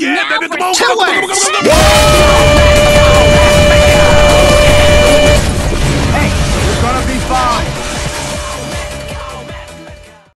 And for Two words.